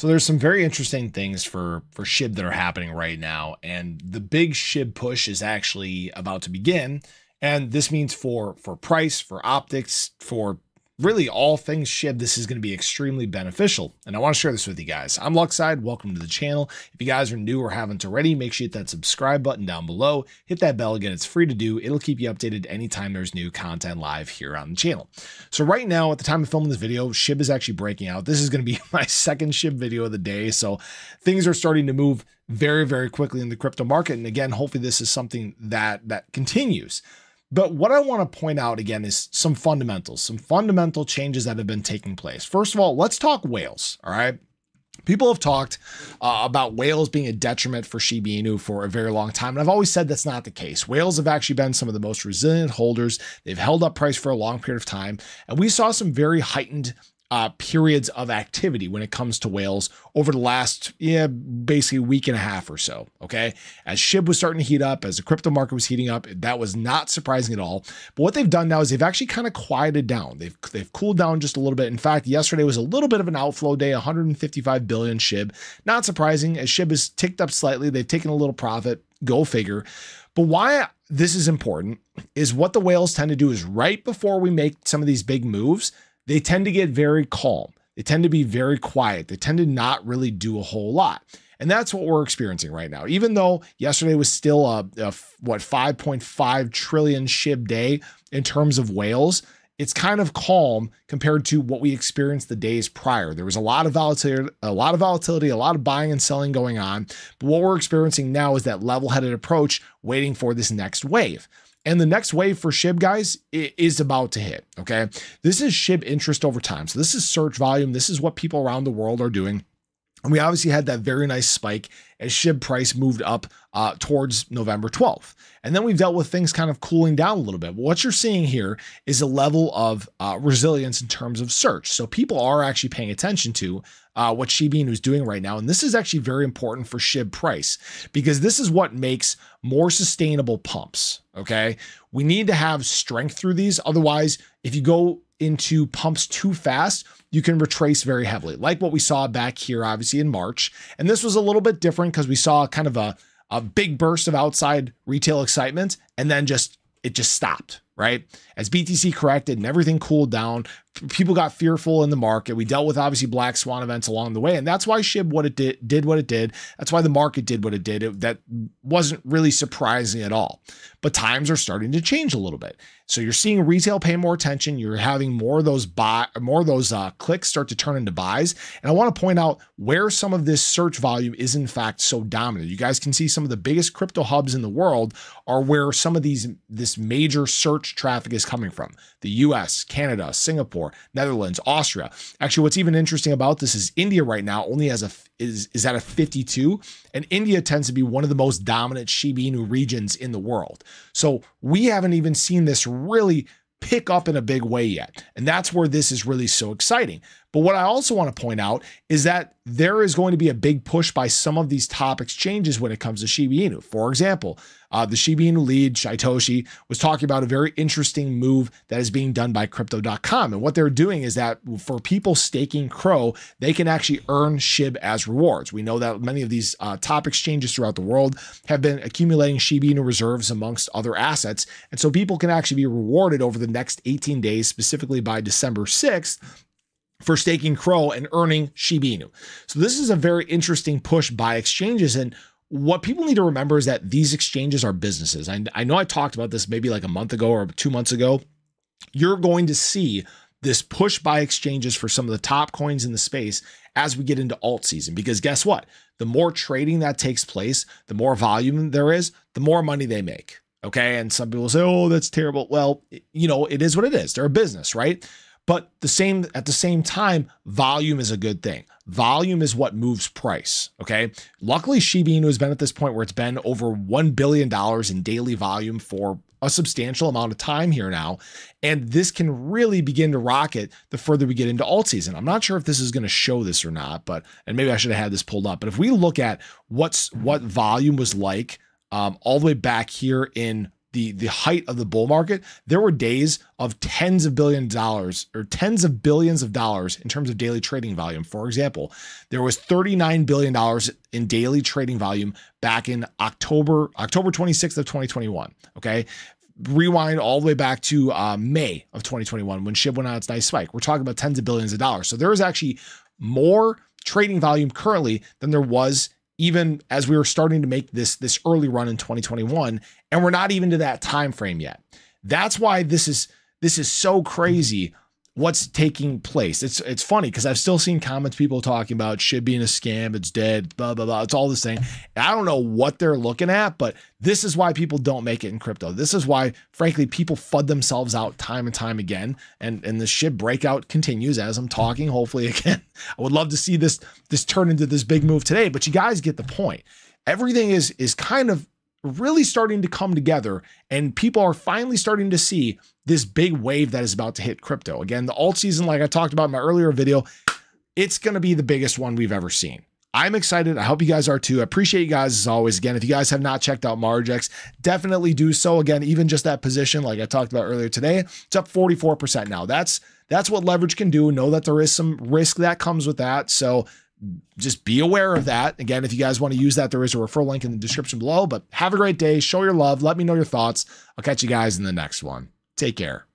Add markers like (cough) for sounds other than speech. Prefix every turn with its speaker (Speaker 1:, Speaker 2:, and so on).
Speaker 1: So there's some very interesting things for for SHIB that are happening right now, and the big SHIB push is actually about to begin. And this means for for price, for optics, for really all things SHIB, this is going to be extremely beneficial. And I want to share this with you guys. I'm Luckside. Welcome to the channel. If you guys are new or haven't already, make sure you hit that subscribe button down below. Hit that bell again. It's free to do. It'll keep you updated anytime there's new content live here on the channel. So right now, at the time of filming this video, SHIB is actually breaking out. This is going to be (laughs) my second SHIB video of the day. So things are starting to move very, very quickly in the crypto market. And again, hopefully this is something that that continues. But what I want to point out again is some fundamentals, some fundamental changes that have been taking place. First of all, let's talk whales. All right. People have talked uh, about whales being a detriment for Shiba Inu for a very long time. And I've always said that's not the case. Whales have actually been some of the most resilient holders. They've held up price for a long period of time. And we saw some very heightened uh, periods of activity when it comes to whales over the last, yeah, basically week and a half or so. Okay. As SHIB was starting to heat up, as the crypto market was heating up, that was not surprising at all. But what they've done now is they've actually kind of quieted down. They've, they've cooled down just a little bit. In fact, yesterday was a little bit of an outflow day, 155 billion SHIB. Not surprising as SHIB has ticked up slightly. They've taken a little profit. Go figure. But why this is important is what the whales tend to do is right before we make some of these big moves, they tend to get very calm. They tend to be very quiet. They tend to not really do a whole lot. And that's what we're experiencing right now. Even though yesterday was still a, a what 5.5 trillion SHIB day in terms of whales, it's kind of calm compared to what we experienced the days prior. There was a lot of volatility, a lot of volatility, a lot of buying and selling going on. But what we're experiencing now is that level-headed approach waiting for this next wave. And the next wave for SHIB, guys, is about to hit. Okay. This is SHIB interest over time. So this is search volume. This is what people around the world are doing. And we obviously had that very nice spike as SHIB price moved up uh, towards November 12th. And then we've dealt with things kind of cooling down a little bit. What you're seeing here is a level of uh, resilience in terms of search. So people are actually paying attention to uh, what Shiba Inu is doing right now. And this is actually very important for SHIB price because this is what makes more sustainable pumps. Okay. We need to have strength through these. Otherwise, if you go into pumps too fast, you can retrace very heavily, like what we saw back here, obviously in March. And this was a little bit different because we saw kind of a, a big burst of outside retail excitement and then just it just stopped right? As BTC corrected and everything cooled down, people got fearful in the market. We dealt with obviously black swan events along the way, and that's why SHIB what it did did what it did. That's why the market did what it did. It, that wasn't really surprising at all. But times are starting to change a little bit. So you're seeing retail pay more attention. You're having more of those buy, more of those uh, clicks start to turn into buys. And I want to point out where some of this search volume is in fact so dominant. You guys can see some of the biggest crypto hubs in the world are where some of these this major search traffic is coming from the US, Canada, Singapore, Netherlands, Austria. Actually, what's even interesting about this is India right now only has a is, is at a 52, and India tends to be one of the most dominant Shiba Inu regions in the world. So we haven't even seen this really pick up in a big way yet. And that's where this is really so exciting. But what I also want to point out is that there is going to be a big push by some of these top exchanges when it comes to Shiba Inu. For example, uh, the Shiba Inu lead, Shytoshi, was talking about a very interesting move that is being done by Crypto.com. And what they're doing is that for people staking CRO, they can actually earn SHIB as rewards. We know that many of these uh, top exchanges throughout the world have been accumulating Shiba Inu reserves amongst other assets. And so people can actually be rewarded over the next 18 days, specifically by December 6th, for staking CRO and earning Shiba Inu. So this is a very interesting push by exchanges. And what people need to remember is that these exchanges are businesses. I, I know I talked about this maybe like a month ago or two months ago. You're going to see this push by exchanges for some of the top coins in the space as we get into alt season. Because guess what? The more trading that takes place, the more volume there is, the more money they make. Okay. And some people say, oh, that's terrible. Well, you know, it is what it is. They're a business, right? But the same at the same time, volume is a good thing. Volume is what moves price. Okay. Luckily, Shiba Inu has been at this point where it's been over $1 billion in daily volume for a substantial amount of time here now. And this can really begin to rocket the further we get into alt season. I'm not sure if this is going to show this or not, but and maybe I should have had this pulled up. But if we look at what's what volume was like um, all the way back here in the the height of the bull market, there were days of tens of billions of dollars or tens of billions of dollars in terms of daily trading volume. For example, there was 39 billion dollars in daily trading volume back in October October 26th of 2021. Okay, rewind all the way back to uh, May of 2021 when SHIB went on its nice spike. We're talking about tens of billions of dollars. So there is actually more trading volume currently than there was even as we were starting to make this this early run in 2021 and we're not even to that time frame yet. That's why this is this is so crazy what's taking place. It's it's funny because I've still seen comments people talking about SHIB being a scam, it's dead, blah blah blah. It's all this thing. I don't know what they're looking at, but this is why people don't make it in crypto. This is why, frankly, people fud themselves out time and time again. And and the SHIB breakout continues as I'm talking. Hopefully, (laughs) again, I would love to see this this turn into this big move today. But you guys get the point. Everything is is kind of really starting to come together and people are finally starting to see this big wave that is about to hit crypto. Again, the alt season, like I talked about in my earlier video, it's going to be the biggest one we've ever seen. I'm excited. I hope you guys are too. I appreciate you guys as always. Again, if you guys have not checked out Margex, definitely do so. Again, even just that position, like I talked about earlier today, it's up 44% now. That's that's what leverage can do. Know that there is some risk that comes with that. So just be aware of that. Again, if you guys want to use that, there is a referral link in the description below. But have a great day. Show your love. Let me know your thoughts. I'll catch you guys in the next one. Take care.